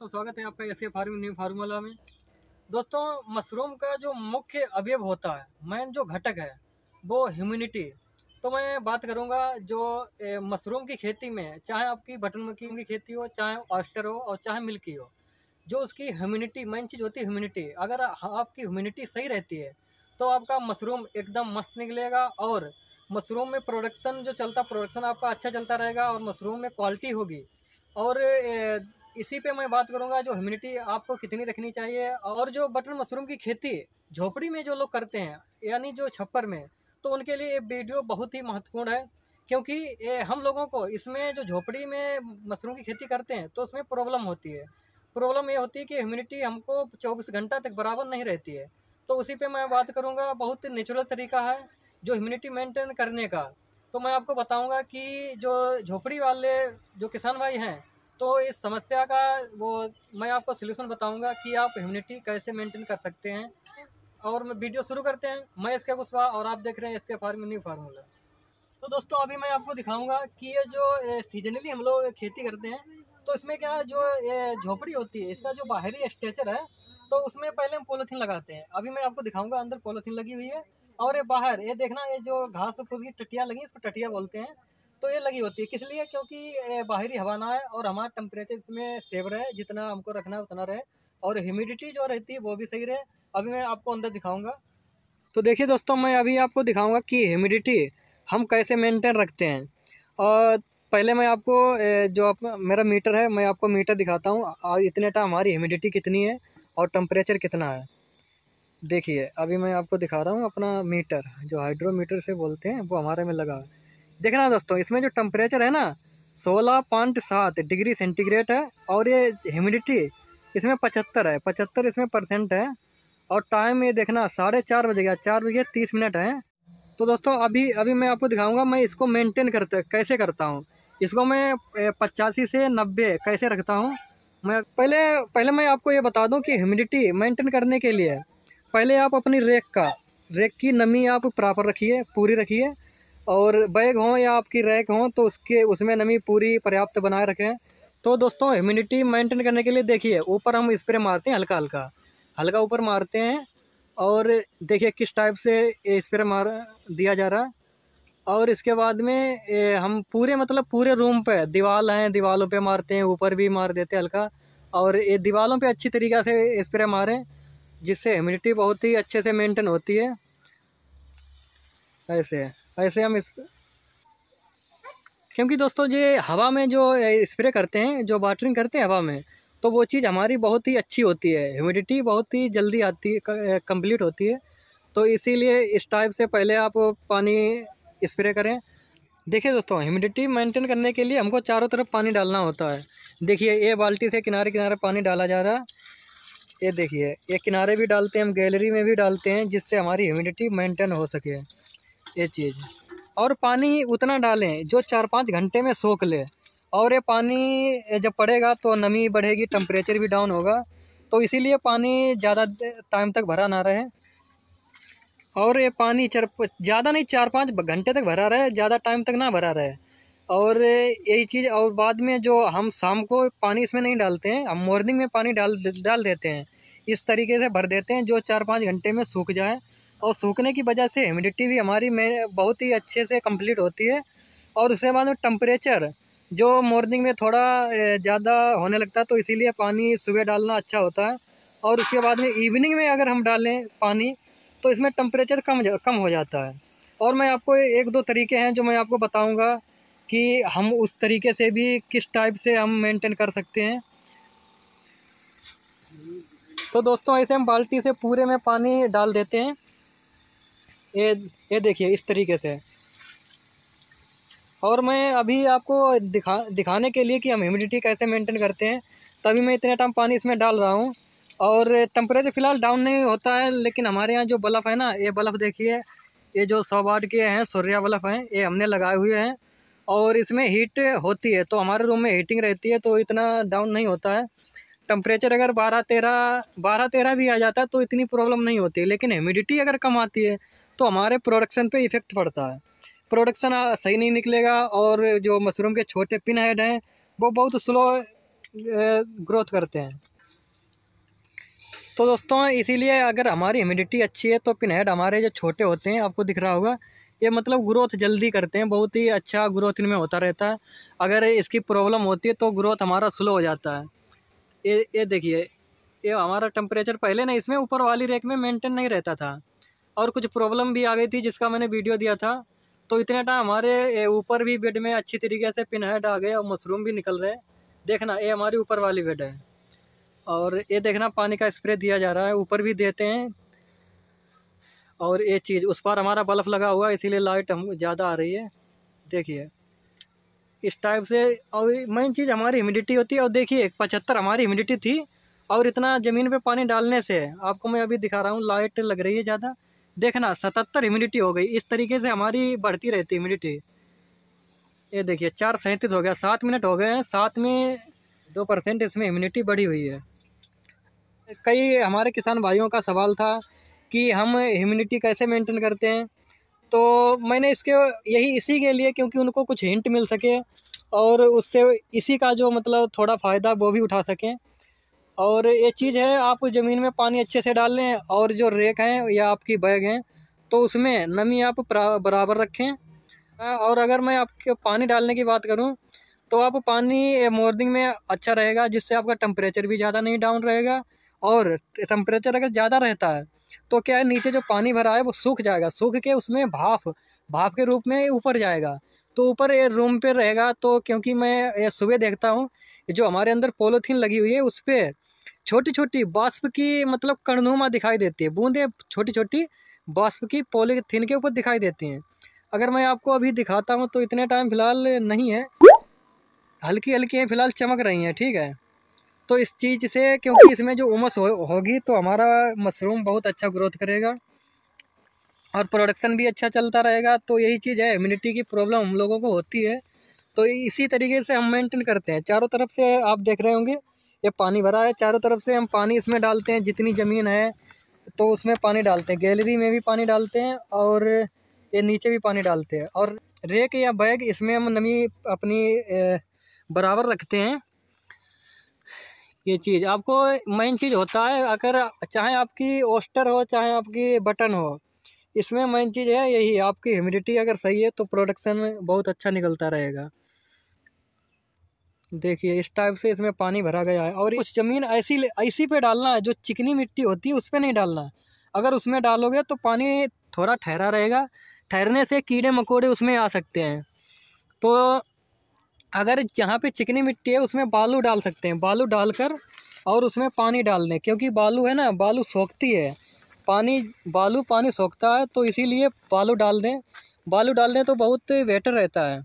दोस्तों, स्वागत है आपका एस फ़ार्मिंग न्यू फार्मूला में। दोस्तों मशरूम का जो मुख्य अवयव होता है मेन जो घटक है, वो ह्यूमिनिटी तो मैं बात करूँगा जो मशरूम की खेती में, चाहे आपकी बटन मक्खी की खेती हो, चाहे ऑस्टर हो, और चाहे मिल्की हो, जो उसकी ह्यूमिनिटी मेन चीज़ होती है ह्यूमिनिटी अगर आपकी ह्यूमिनिटी सही रहती है तो आपका मशरूम एकदम मस्त निकलेगा, और मशरूम में प्रोडक्शन जो चलता प्रोडक्शन आपका अच्छा चलता रहेगा, और मशरूम में क्वालिटी होगी। और इसी पे मैं बात करूँगा जो ह्यूमिनिटी आपको कितनी रखनी चाहिए और जो बटन मशरूम की खेती झोपड़ी में जो लोग करते हैं, यानी जो छप्पर में तो उनके लिए ये वीडियो बहुत ही महत्वपूर्ण है। क्योंकि ये हम लोगों को इसमें जो झोपड़ी में मशरूम की खेती करते हैं तो उसमें प्रॉब्लम होती है। प्रॉब्लम ये होती है कि ह्यूमिनिटी हमको चौबीस घंटा तक बराबर नहीं रहती है। तो उसी पे मैं बात करूँगा, बहुत नेचुरल तरीका है जो ह्यूमिनिटी मेंटेन करने का। तो मैं आपको बताऊँगा कि जो झोपड़ी वाले, जो किसान भाई हैं तो इस समस्या का वो मैं आपको सोल्यूशन बताऊँगा कि आप ह्यूमिनिटी कैसे मेंटेन कर सकते हैं। और मैं वीडियो शुरू करते हैं। मैं इसके कुशवा और आप देख रहे हैं इसके फार्म न्यू फार्मूला तो दोस्तों, अभी मैं आपको दिखाऊँगा कि ये जो सीजनली हम लोग खेती करते हैं तो इसमें क्या जो ये झोपड़ी होती है, इसका जो बाहरी स्ट्रेचर है तो उसमें पहले हम पोलोथीन लगाते हैं। अभी मैं आपको दिखाऊँगा, अंदर पोलोथीन लगी हुई है। और ये बाहर, ये देखना, ये जो घास फूस की टटिया लगी, इसको टटिया बोलते हैं। तो ये लगी होती है। किस लिए? क्योंकि बाहरी हवा ना है और हमारा टेम्परेचर इसमें सेव रहे, जितना हमको रखना है उतना रहे। और ह्यूमिडिटी जो रहती है, वो भी सही रहे। अभी मैं आपको अंदर दिखाऊँगा। तो देखिए दोस्तों, मैं अभी आपको दिखाऊँगा कि ह्यूमिडिटी हम कैसे मेंटेन रखते हैं। और पहले मैं आपको जो आप, मेरा मीटर है, मैं आपको मीटर दिखाता हूँ। इतने टाइम हमारी ह्यूमिडिटी कितनी है और टेम्परेचर कितना है। देखिए, अभी मैं आपको दिखा रहा हूँ अपना मीटर जो हाइड्रोमीटर से बोलते हैं, वो हमारे में लगा है। देखना दोस्तों, इसमें जो टेम्परेचर है ना, सोलह पॉइंट सात डिग्री सेंटीग्रेड है और ये ह्यूमिडिटी इसमें पचहत्तर है। पचहत्तर इसमें परसेंट है और टाइम ये देखना, साढ़े चार बजे गया, चार बजे तीस मिनट है। तो दोस्तों, अभी अभी मैं आपको दिखाऊँगा, मैं इसको मेंटेन करते, कैसे करता हूँ। इसको मैं पचासी से नब्बे कैसे रखता हूँ? मैं पहले पहले मैं आपको ये बता दूँ कि ह्यूमिडिटी मेंटेन करने के लिए पहले आप अपनी रेक का रेक की नमी आप प्रॉपर रखिए, पूरी रखिए। और बैग हों या आपकी रैक हों तो उसके, उसमें नमी पूरी पर्याप्त बनाए रखें। तो दोस्तों ह्यूमिडिटी मेंटेन करने के लिए देखिए, ऊपर हम स्प्रे मारते हैं हल्का हल्का। हल्का ऊपर मारते हैं और देखिए किस टाइप से स्प्रे मार, दिया जा रहा। है और इसके बाद में हम पूरे मतलब पूरे रूम पे दीवार हैं दीवारों पे मारते हैं, ऊपर भी मार देते हैं हल्का। और ये दीवारों पे अच्छी तरीक़ा से स्प्रे मारें, जिससे ह्यूमिडिटी बहुत ही अच्छे से मेंटेन होती है। ऐसे। ऐसे हम इस क्योंकि दोस्तों ये हवा में जो स्प्रे करते हैं, जो वाटरिंग करते हैं हवा में तो वो चीज़ हमारी बहुत ही अच्छी होती है। ह्यूमिडिटी बहुत ही जल्दी आती है कंप्लीट होती है। तो इसीलिए इस टाइप से पहले आप पानी स्प्रे करें। देखिए दोस्तों ह्यूमिडिटी मेंटेन करने के लिए हमको चारों तरफ़ पानी डालना होता है। देखिए, ये बाल्टी से किनारे किनारे पानी डाला जा रहा। है ये देखिए, ये किनारे भी डालते हैं, हम गैलरी में भी डालते हैं, जिससे हमारी ह्यूमिडिटी मेंटेन हो सके। ये चीज़। और पानी उतना डालें, जो चार पाँच घंटे में सोख ले। और ये पानी जब पड़ेगा तो नमी बढ़ेगी टेम्परेचर भी डाउन होगा। तो इसीलिए पानी ज़्यादा टाइम तक भरा ना रहे। और ये पानी चार ज़्यादा नहीं, चार पाँच घंटे तक भरा रहे, ज़्यादा टाइम तक ना भरा रहे। और यही चीज़, और बाद में जो हम शाम को पानी इसमें नहीं डालते हैं, हम मॉर्निंग में पानी डाल डाल देते हैं। इस तरीके से भर देते हैं, जो चार पाँच घंटे में सूख जाए। और सूखने की वजह से ह्यूमिडिटी भी हमारी में बहुत ही अच्छे से कंप्लीट होती है। और उसके बाद में टम्परेचर जो मॉर्निंग में थोड़ा ज़्यादा होने लगता है तो इसीलिए पानी सुबह डालना अच्छा होता है। और उसके बाद में इवनिंग में अगर हम डालें पानी तो इसमें टम्परेचर कम कम हो जाता है। और मैं आपको एक दो तरीके हैं जो मैं आपको बताऊँगा कि हम उस तरीके से भी किस टाइप से हम मेंटेन कर सकते हैं। तो दोस्तों, ऐसे हम बाल्टी से पूरे में पानी डाल देते हैं। ये ये देखिए, इस तरीके से। और मैं अभी आपको दिखा, दिखाने के लिए कि हम ह्यूमिडिटी कैसे मेंटेन करते हैं, तभी मैं इतने टाइम पानी इसमें डाल रहा हूँ। और टेम्परेचर फ़िलहाल डाउन नहीं होता है, लेकिन हमारे यहाँ जो बल्ब है ना, ये बल्ब देखिए, ये जो सौ वाट के हैं, सूर्या बल्ब हैं, ये हमने लगाए हुए हैं। और इसमें हीट होती है तो हमारे रूम में हीटिंग रहती है तो इतना डाउन नहीं होता है। टेम्परेचर अगर बारह तेरह बारह तेरह भी आ जाता है तो इतनी प्रॉब्लम नहीं होती लेकिन ह्यूमिडिटी अगर कम आती है तो हमारे प्रोडक्शन पे इफ़ेक्ट पड़ता है। प्रोडक्शन सही नहीं निकलेगा और जो मशरूम के छोटे पिन हेड हैं, वो बहुत स्लो ग्रोथ करते हैं। तो दोस्तों, इसीलिए अगर हमारी ह्यूमिडिटी अच्छी है तो पिन हेड हमारे जो छोटे होते हैं, आपको दिख रहा होगा, ये मतलब ग्रोथ जल्दी करते हैं, बहुत ही अच्छा ग्रोथ इनमें होता रहता है। अगर इसकी प्रॉब्लम होती है तो ग्रोथ हमारा स्लो हो जाता है। ये ये देखिए, ये हमारा टेम्परेचर पहले ना इसमें ऊपर वाली रेक में मेंटेन नहीं रहता था। और कुछ प्रॉब्लम भी आ गई थी जिसका मैंने वीडियो दिया था। तो इतने टाइम हमारे ऊपर भी बेड में अच्छी तरीके से पिन हेड आ गए और मशरूम भी निकल रहे। देखना, ये हमारी ऊपर वाली बेड है। और ये देखना, पानी का स्प्रे दिया जा रहा है। ऊपर भी देते हैं। और ये चीज़, उस पर हमारा बल्ब लगा हुआ है, इसीलिए लाइट हम, ज़्यादा आ रही है। देखिए। इस टाइप से, और मेन चीज़ हमारी ह्यूमिडिटी होती है। और देखिए, पचहत्तर हमारी ह्यूमिडिटी थी। और इतना ज़मीन पे पानी डालने से, आपको मैं अभी दिखा रहा हूँ लाइट लग रही है ज़्यादा। देखना, सतहत्तर इम्यूनिटी हो गई। इस तरीके से हमारी बढ़ती रहती है ह्यूमिडिटी ये देखिए, चार सैंतीस हो गया, सात मिनट हो गए हैं। सात में दो परसेंट इसमें इम्यूनिटी बढ़ी हुई है। कई हमारे किसान भाइयों का सवाल था कि हम इम्यूनिटी कैसे मेंटेन करते हैं? तो मैंने इसके, यही इसी के लिए, क्योंकि उनको कुछ हिंट मिल सके और उससे इसी का जो मतलब थोड़ा फ़ायदा वो भी उठा सकें। और ये चीज़ है, आप ज़मीन में पानी अच्छे से डाल लें और जो रेक हैं या आपकी बैग हैं तो उसमें नमी आप बराबर रखें। और अगर मैं आपके पानी डालने की बात करूँ तो आप पानी मॉर्निंग में अच्छा रहेगा, जिससे आपका टेम्परेचर भी ज़्यादा नहीं डाउन रहेगा और टेम्परेचर अगर ज़्यादा रहता है तो क्या है, नीचे जो पानी भरा है वो सूख जाएगा। सूख के उसमें भाप भाप के रूप में ऊपर जाएगा। तो ऊपर ये रूम पे रहेगा तो क्योंकि मैं सुबह देखता हूँ, जो हमारे अंदर पोलोथीन लगी हुई है, उस पर छोटी छोटी बाष्प की मतलब कणनुमा दिखाई देती है। बूंदें छोटी छोटी बाष्प की पोलीथीन के ऊपर दिखाई देती हैं। अगर मैं आपको अभी दिखाता हूँ तो इतने टाइम फ़िलहाल नहीं है। हल्की हल्की हैं फ़िलहाल चमक रही हैं ठीक है। तो इस चीज़ से क्योंकि इसमें जो उमस हो, होगी तो हमारा मशरूम बहुत अच्छा ग्रोथ करेगा और प्रोडक्शन भी अच्छा चलता रहेगा। तो यही चीज़ है इम्यूनिटी की प्रॉब्लम हम लोगों को होती है। तो इसी तरीके से हम मेंटेन करते हैं। चारों तरफ़ से आप देख रहे होंगे ये पानी भरा है, चारों तरफ़ से हम पानी इसमें डालते हैं, जितनी ज़मीन है तो उसमें पानी डालते हैं। गैलरी में भी पानी डालते हैं और ये नीचे भी पानी डालते हैं। और रेक या बैग इसमें हम नमी अपनी बराबर रखते हैं। ये चीज़, आपको मेन चीज़ होता है, अगर चाहे आपकी ओस्टर हो, चाहे आपकी बटन हो, इसमें मेन चीज़ है यही, आपकी ह्यूमिडिटी अगर सही है तो प्रोडक्शन बहुत अच्छा निकलता रहेगा। देखिए, इस टाइप से इसमें पानी भरा गया है और कुछ ज़मीन ऐसी ऐसी पे डालना है, जो चिकनी मिट्टी होती है, उस पर नहीं डालना अगर उसमें डालोगे तो पानी थोड़ा ठहरा रहेगा, ठहरने से कीड़े मकोड़े उसमें आ सकते हैं। तो अगर जहाँ पे चिकनी मिट्टी है, उसमें बालू डाल सकते हैं। बालू डालकर और उसमें पानी डाल दें, क्योंकि बालू है ना, बालू सोखती है। पानी, बालू पानी सोखता है तो इसीलिए बालू डाल दें। बालू डाल दें तो बहुत बेटर रहता है।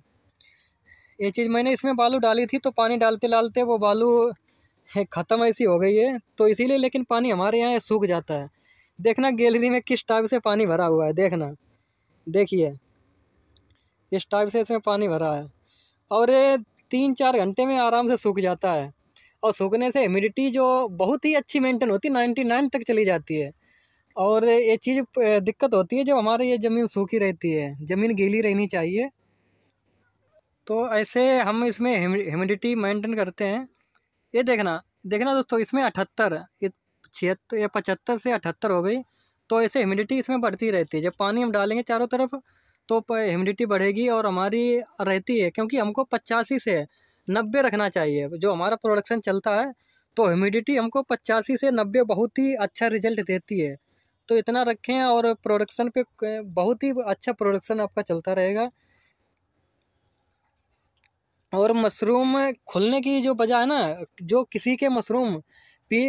ये चीज़ मैंने इसमें बालू डाली थी तो पानी डालते डालते वो बालू ख़त्म ऐसी हो गई है। तो इसीलिए लेकिन पानी हमारे यहाँ सूख जाता है। देखना गैलरी में किस टाइप से पानी भरा हुआ है, देखना। देखिए, इस टाइप से इसमें पानी भरा है। और ये तीन चार घंटे में आराम से सूख जाता है। और सूखने से ह्यूमिडिटी जो बहुत ही अच्छी मेंटेन होती है नाइन्टी नाइन तक चली जाती है। और ये चीज़ दिक्कत होती है जब हमारे ये ज़मीन सूखी रहती है। ज़मीन गीली रहनी चाहिए। तो ऐसे हम इसमें ह्यूमिडिटी मेंटेन करते हैं। ये देखना देखना दोस्तों, इसमें अठहत्तर छिहत्तर या पचहत्तर से अठहत्तर हो गई। तो ऐसे ह्यूमिडिटी इसमें बढ़ती रहती है। जब पानी हम डालेंगे चारों तरफ़ तो ह्यूमिडिटी बढ़ेगी और हमारी रहती है, क्योंकि हमको पचासी से नब्बे रखना चाहिए। जो हमारा प्रोडक्शन चलता है तो ह्यूमिडिटी हमको पचासी से नब्बे बहुत ही अच्छा रिज़ल्ट देती है। तो इतना रखें और प्रोडक्शन पे बहुत ही अच्छा प्रोडक्शन आपका चलता रहेगा। और मशरूम खुलने की जो वजह है ना, जो किसी के मशरूम पी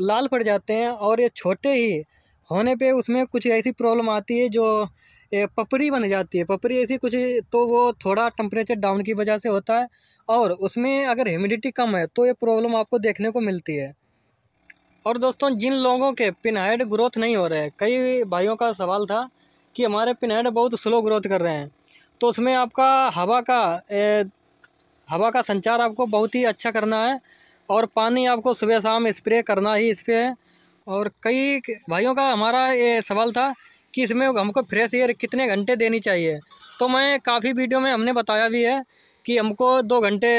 लाल पड़ जाते हैं और ये छोटे ही होने पे उसमें कुछ ऐसी प्रॉब्लम आती है जो पपड़ी बन जाती है। पपड़ी ऐसी कुछ तो वो थोड़ा टेम्परेचर डाउन की वजह से होता है और उसमें अगर ह्यूमिडिटी कम है तो ये प्रॉब्लम आपको देखने को मिलती है। और दोस्तों, जिन लोगों के पिनहाइड ग्रोथ नहीं हो रहे कई भाइयों का सवाल था कि हमारे पिनहाइड बहुत स्लो ग्रोथ कर रहे हैं तो उसमें आपका हवा का हवा का संचार आपको बहुत ही अच्छा करना है और पानी आपको सुबह शाम स्प्रे करना ही इस पर है। और कई भाइयों का हमारा ये सवाल था कि इसमें हमको फ्रेश एयर कितने घंटे देनी चाहिए? तो मैं काफ़ी वीडियो में हमने बताया भी है कि हमको दो घंटे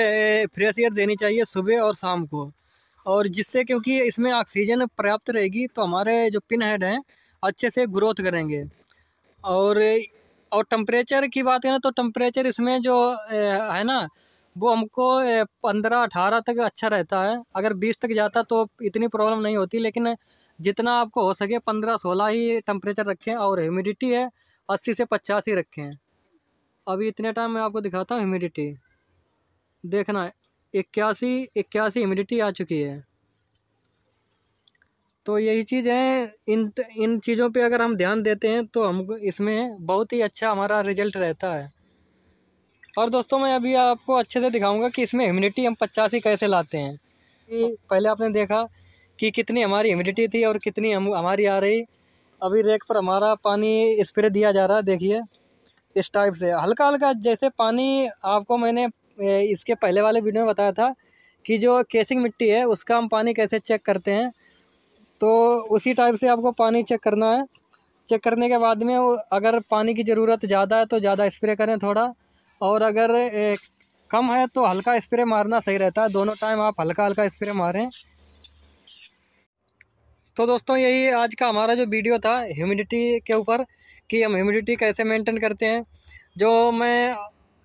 फ्रेश एयर देनी चाहिए सुबह और शाम को। और जिससे क्योंकि इसमें ऑक्सीजन पर्याप्त रहेगी तो हमारे जो पिन हेड हैं, अच्छे से ग्रोथ करेंगे। और और टम्परेचर की बात है ना तो टम्परेचर इसमें जो है ना वो हमको पंद्रह, अठारह तक अच्छा रहता है। अगर बीस तक जाता तो इतनी प्रॉब्लम नहीं होती, लेकिन जितना आपको हो सके पंद्रह, सोलह ही टेम्परेचर रखें और ह्यूमिडिटी है, अस्सी से पचास ही रखें। अभी इतने टाइम मैं आपको दिखाता हूँ ह्यूमिडिटी देखना, इक्यासी इक्यासी ह्यूमिडिटी आ चुकी है। तो यही चीज़ है, इन इन चीज़ों पे अगर हम ध्यान देते हैं तो हम इसमें बहुत ही अच्छा हमारा रिज़ल्ट रहता है। और दोस्तों मैं अभी आपको अच्छे से दिखाऊँगा कि इसमें ह्यूमिडिटी हम पचासी कैसे लाते हैं। पहले आपने देखा कि कितनी हमारी ह्यूमिडिटी थी और कितनी हम हमारी आ रही। अभी रेक पर हमारा पानी स्प्रे दिया जा रहा है देखिए। इस टाइप से। हल्का हल्का जैसे पानी आपको मैंने इसके पहले वाले वीडियो में बताया था कि जो केसिंग मिट्टी है उसका हम पानी कैसे चेक करते हैं। तो उसी टाइप से आपको पानी चेक करना है। चेक करने के बाद में अगर पानी की ज़रूरत ज़्यादा है तो ज़्यादा स्प्रे करें थोड़ा। और अगर कम है तो हल्का स्प्रे मारना सही रहता है। दोनों टाइम आप हल्का हल्का स्प्रे मारें। तो दोस्तों, यही आज का हमारा जो वीडियो था ह्यूमिडिटी के ऊपर, कि हम ह्यूमिडिटी कैसे मेंटेन करते हैं। जो मैं,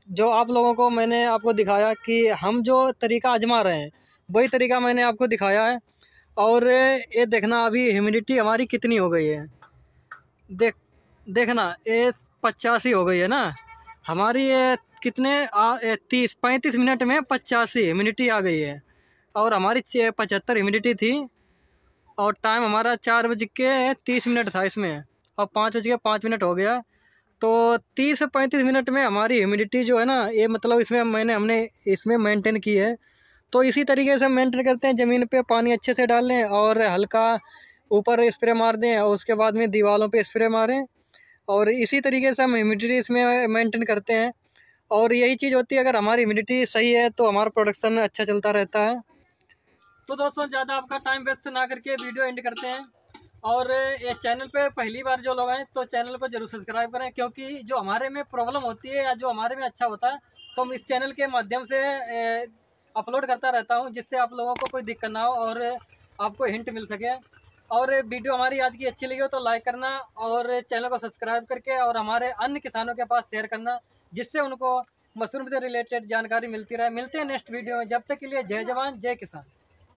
जो आप लोगों को मैंने आपको दिखाया कि हम जो तरीका आजमा रहे हैं, वही तरीका मैंने आपको दिखाया है। और ये देखना, अभी ह्यूमिडिटी हमारी कितनी हो गई है। देख, देखना ये पचासी हो गई है ना? हमारी कितने तीस, पैंतीस मिनट में पचासी ह्यूमिडिटी आ गई है। और हमारी पचहत्तर ह्यूमिडिटी थी। और टाइम हमारा चार बज के तीस मिनट था इसमें। और पाँच बज के पाँच मिनट हो गया। तो तीस से पैंतीस मिनट में हमारी ह्यूमिडिटी जो है ना, ये मतलब इसमें मैंने, हमने इसमें मेंटेन की है। तो इसी तरीके से मेंटेन करते हैं। ज़मीन पे पानी अच्छे से डाल और हल्का ऊपर स्प्रे मार दें और उसके बाद में दीवारों पे स्प्रे मारें। और इसी तरीके से हम ह्यूमिडिटी इसमें मेंटेन करते हैं। और यही चीज़ होती है, अगर हमारी इम्यूनिटी सही है तो हमारा प्रोडक्शन अच्छा चलता रहता है। तो दोस्तों, ज़्यादा आपका टाइम वेस्ट ना करके वीडियो एंड करते हैं। और ये चैनल पे पहली बार जो लोग हैं तो चैनल को ज़रूर सब्सक्राइब करें, क्योंकि जो हमारे में प्रॉब्लम होती है या जो हमारे में अच्छा होता है तो हम इस चैनल के माध्यम से अपलोड करता रहता हूँ, जिससे आप लोगों को कोई दिक्कत ना हो और आपको हिंट मिल सके। और वीडियो हमारी आज की अच्छी लगी हो तो लाइक करना और चैनल को सब्सक्राइब करके और हमारे अन्य किसानों के पास शेयर करना, जिससे उनको मशरूम से रिलेटेड जानकारी मिलती रहे। मिलते हैं नेक्स्ट वीडियो में। जब तक के लिए जय जवान, जय किसान।